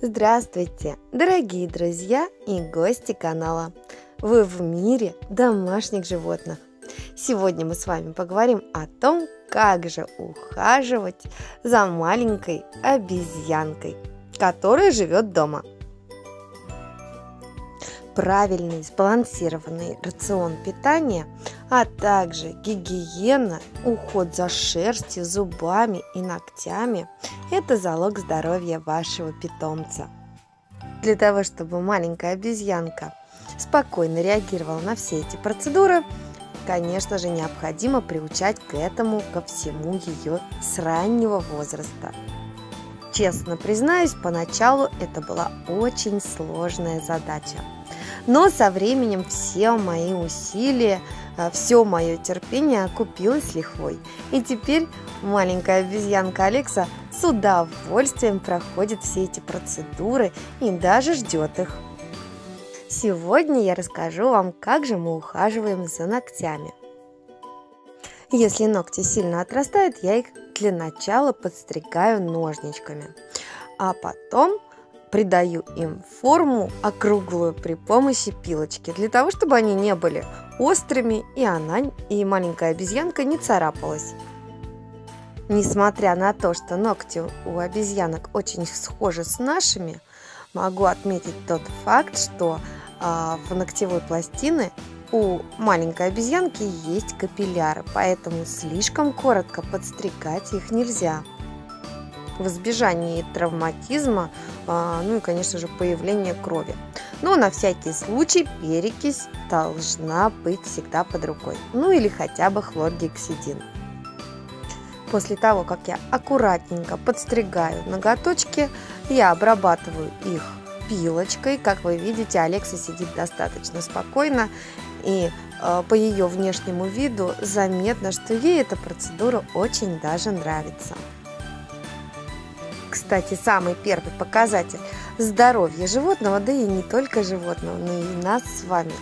Здравствуйте, дорогие друзья и гости канала! Вы в мире домашних животных. Сегодня мы с вами поговорим о том, как же ухаживать за маленькой обезьянкой, которая живет дома – правильный сбалансированный рацион питания, а также гигиена, уход за шерстью, зубами и ногтями – это залог здоровья вашего питомца. Для того, чтобы маленькая обезьянка спокойно реагировала на все эти процедуры, конечно же, необходимо приучать к этому, ко всему ее с раннего возраста. Честно признаюсь, поначалу это была очень сложная задача – но со временем все мои усилия, э, все мое терпение окупилось лихвой. И теперь маленькая обезьянка Алекса с удовольствием проходит все эти процедуры и даже ждет их. Сегодня я расскажу вам, как же мы ухаживаем за ногтями. Если ногти сильно отрастают, я их для начала подстригаю ножничками, а потом придаю им форму округлую при помощи пилочки, для того, чтобы они не были острыми и она, и маленькая обезьянка не царапалась. Несмотря на то, что ногти у обезьянок очень схожи с нашими, могу отметить тот факт, что э, в ногтевой пластины у маленькой обезьянки есть капилляры, поэтому слишком коротко подстригать их нельзя в избежании травматизма, а, ну и, конечно же, появления крови. Но на всякий случай перекись должна быть всегда под рукой, ну или хотя бы хлоргексидин. После того, как я аккуратненько подстригаю ноготочки, я обрабатываю их пилочкой. Как вы видите, Алекса сидит достаточно спокойно, и э, по ее внешнему виду заметно, что ей эта процедура очень даже нравится кстати, самый первый показатель здоровья животного, да и не только животного, но и нас с вами,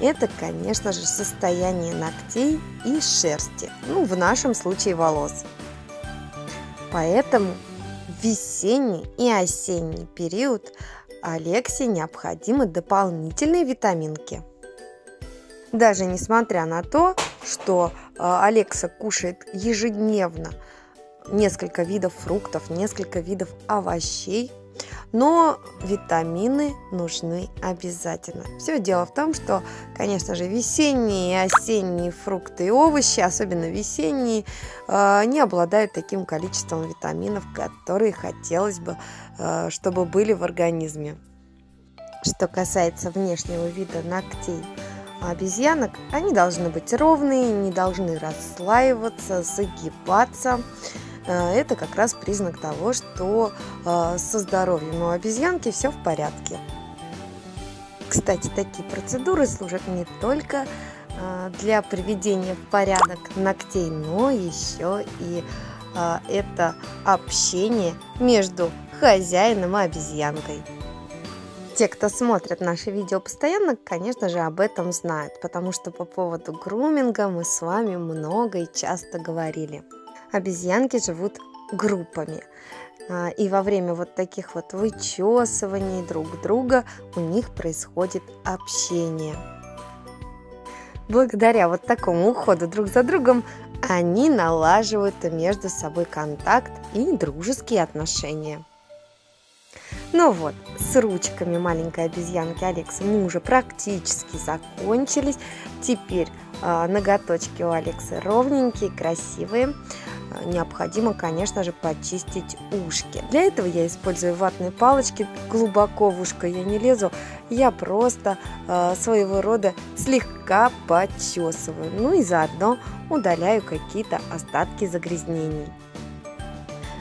это, конечно же, состояние ногтей и шерсти, ну, в нашем случае волос. Поэтому весенний и осенний период Алексе необходимы дополнительные витаминки. Даже несмотря на то, что э, Алекса кушает ежедневно несколько видов фруктов, несколько видов овощей, но витамины нужны обязательно. Все дело в том, что, конечно же, весенние и осенние фрукты и овощи, особенно весенние, э, не обладают таким количеством витаминов, которые хотелось бы, э, чтобы были в организме. Что касается внешнего вида ногтей обезьянок, они должны быть ровные, не должны расслаиваться, загибаться. Э, это как раз признак того, что э, со здоровьем у обезьянки все в порядке. Кстати, такие процедуры служат не только э, для приведения в порядок ногтей, но еще и это общение между хозяином и обезьянкой. Те, кто смотрит наши видео постоянно, конечно же, об этом знают, потому что по поводу груминга мы с вами много и часто говорили обезьянки живут группами. А, и во время вот таких вот вычесываний друг друга у них происходит общение. Благодаря вот такому уходу друг за другом они налаживают между собой контакт и дружеские отношения. Ну вот, с ручками маленькой обезьянки Алекса мы уже практически закончились. Теперь э, ноготочки у Алексы ровненькие, красивые необходимо, конечно же, почистить ушки. Для этого я использую ватные палочки, глубоко в ушко я не лезу, я просто э, своего рода слегка почесываю, ну и заодно удаляю какие-то остатки загрязнений.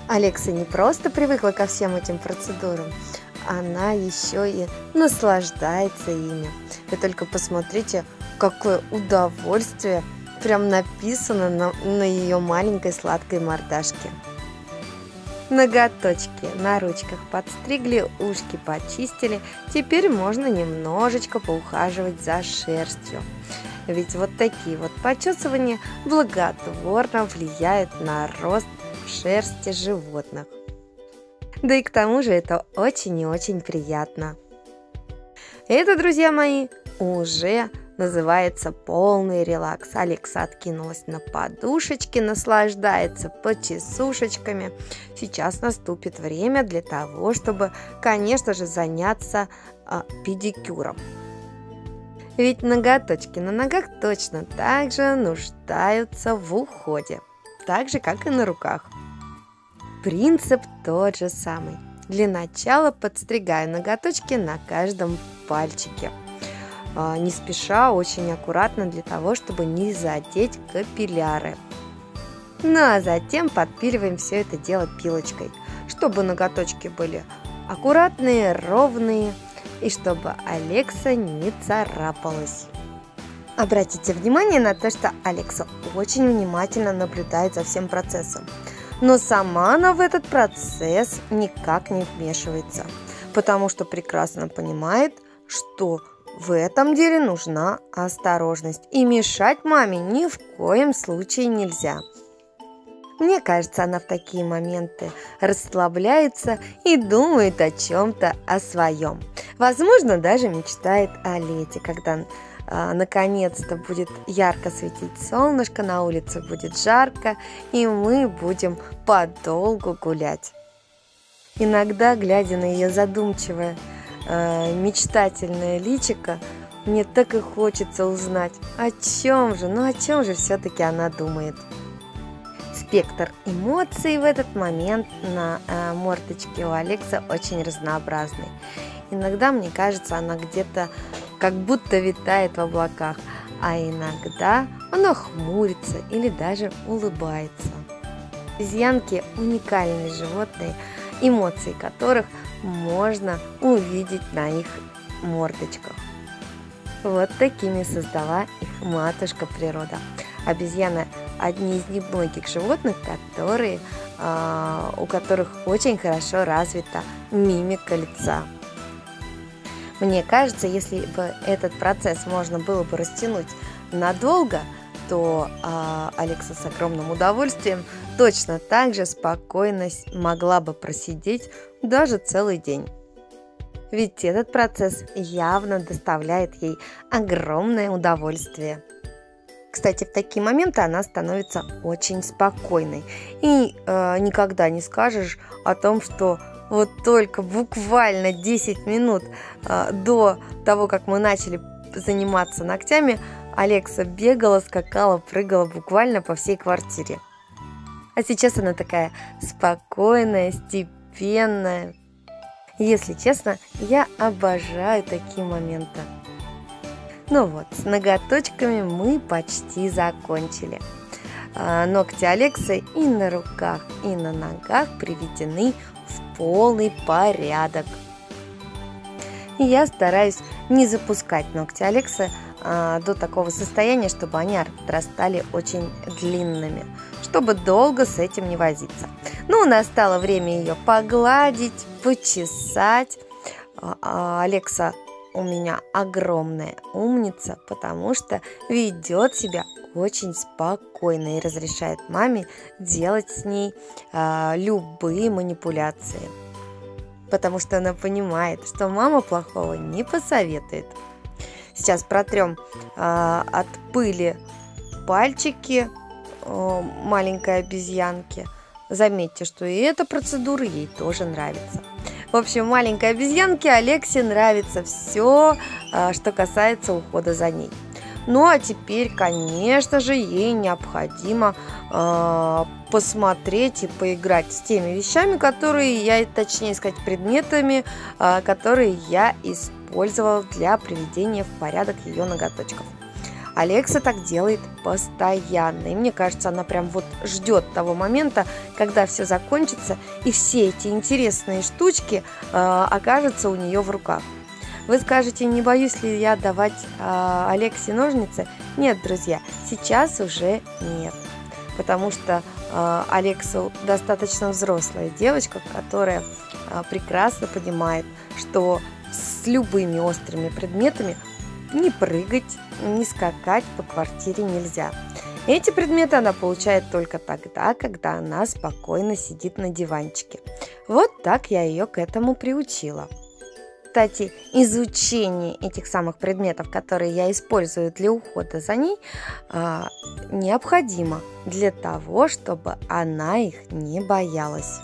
Алекса не просто привыкла ко всем этим процедурам, она еще и наслаждается ими. Вы только посмотрите, какое удовольствие – прям написано на, на ее маленькой сладкой мордашке. Ноготочки на ручках подстригли, ушки почистили. Теперь можно немножечко поухаживать за шерстью. Ведь вот такие вот почесывания благотворно влияют на рост шерсти животных. Да и к тому же это очень и очень приятно. Это, друзья мои, уже называется полный релакс. Алекса откинулась на подушечке, наслаждается почесушечками. Сейчас наступит время для того, чтобы, конечно же, заняться а, педикюром. Ведь ноготочки на ногах точно так же нуждаются в уходе, так же, как и на руках. Принцип тот же самый. Для начала подстригаю ноготочки на каждом пальчике – не спеша, очень аккуратно для того, чтобы не задеть капилляры. Ну а затем подпиливаем все это дело пилочкой, чтобы ноготочки были аккуратные, ровные и чтобы Алекса не царапалась. Обратите внимание на то, что Алекса очень внимательно наблюдает за всем процессом. Но сама она в этот процесс никак не вмешивается, потому что прекрасно понимает, что в этом деле нужна осторожность, и мешать маме ни в коем случае нельзя. Мне кажется, она в такие моменты расслабляется и думает о чем-то о своем. Возможно, даже мечтает о лете, когда а, наконец-то будет ярко светить солнышко, на улице будет жарко, и мы будем подолгу гулять. Иногда, глядя на ее задумчивое э, мечтательное личико, мне так и хочется узнать, о чем же, ну о чем же все-таки она думает. Спектр эмоций в этот момент на э, мордочке у Алекса очень разнообразный. Иногда, мне кажется, она где-то как будто витает в облаках, а иногда она хмурится или даже улыбается. Обезьянки – уникальные животные, эмоции которых можно увидеть на их мордочках. Вот такими создала их матушка природа. Обезьяны – одни из немногих животных, которые, э, у которых очень хорошо развита мимика лица. Мне кажется, если бы этот процесс можно было бы растянуть надолго, то э, Алекса с огромным удовольствием точно так же спокойно могла бы просидеть даже целый день. Ведь этот процесс явно доставляет ей огромное удовольствие. Кстати, в такие моменты она становится очень спокойной. И э, никогда не скажешь о том, что вот только буквально 10 минут э, до того, как мы начали заниматься ногтями, Алекса бегала, скакала, прыгала буквально по всей квартире. А сейчас она такая спокойная, степенная. Если честно, я обожаю такие моменты. Ну вот, с ноготочками мы почти закончили. А, ногти Алексы и на руках, и на ногах приведены в полный порядок. Я стараюсь не запускать ногти Алексы а, до такого состояния, чтобы они отрастали очень длинными, чтобы долго с этим не возиться. Ну, настало время ее погладить, почесать. А, а, Алекса у меня огромная умница, потому что ведет себя очень спокойно и разрешает маме делать с ней а, любые манипуляции. Потому что она понимает, что мама плохого не посоветует. Сейчас протрем э, от пыли пальчики э, маленькой обезьянки. Заметьте, что и эта процедура ей тоже нравится. В общем, маленькой обезьянке Алексе нравится все, э, что касается ухода за ней. Ну а теперь, конечно же, ей необходимо э, посмотреть и поиграть с теми вещами, которые я, точнее сказать, предметами, э, которые я использовала для приведения в порядок ее ноготочков. Алекса так делает постоянно. И мне кажется, она прям вот ждет того момента, когда все закончится, и все эти интересные штучки э, окажутся у нее в руках. Вы скажете, не боюсь ли я давать э, Алексе ножницы? Нет, друзья, сейчас уже нет. Потому что э, Алекса достаточно взрослая девочка, которая э, прекрасно понимает, что с любыми острыми предметами не прыгать, не скакать по квартире нельзя. Эти предметы она получает только тогда, когда она спокойно сидит на диванчике. Вот так я ее к этому приучила. Кстати, изучение этих самых предметов, которые я использую для ухода за ней, а, необходимо для того, чтобы она их не боялась.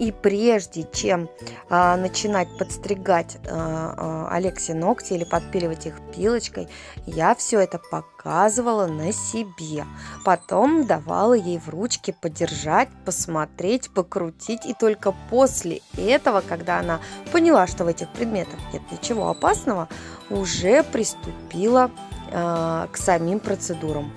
И прежде чем а, начинать подстригать а, а, Алексе ногти или подпиливать их пилочкой, я все это показывала на себе. Потом давала ей в ручки подержать, посмотреть, покрутить. И только после этого, когда она поняла, что в этих предметах нет ничего опасного, уже приступила а, к самим процедурам.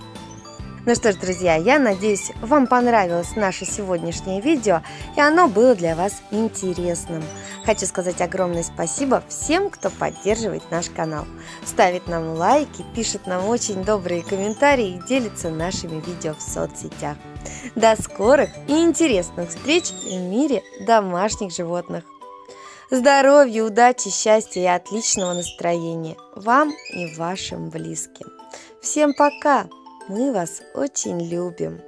Ну что ж, друзья, я надеюсь, вам понравилось наше сегодняшнее видео, и оно было для вас интересным. Хочу сказать огромное спасибо всем, кто поддерживает наш канал, ставит нам лайки, пишет нам очень добрые комментарии и делится нашими видео в соцсетях. До скорых и интересных встреч в мире домашних животных! Здоровья, удачи, счастья и отличного настроения вам и вашим близким. Всем пока! Мы вас очень любим.